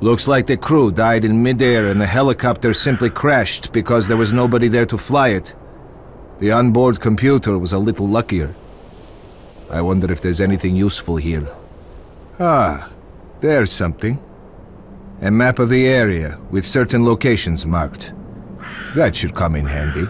Looks like the crew died in midair and the helicopter simply crashed because there was nobody there to fly it. The onboard computer was a little luckier. I wonder if there's anything useful here. Ah, there's something. A map of the area with certain locations marked. That should come in handy.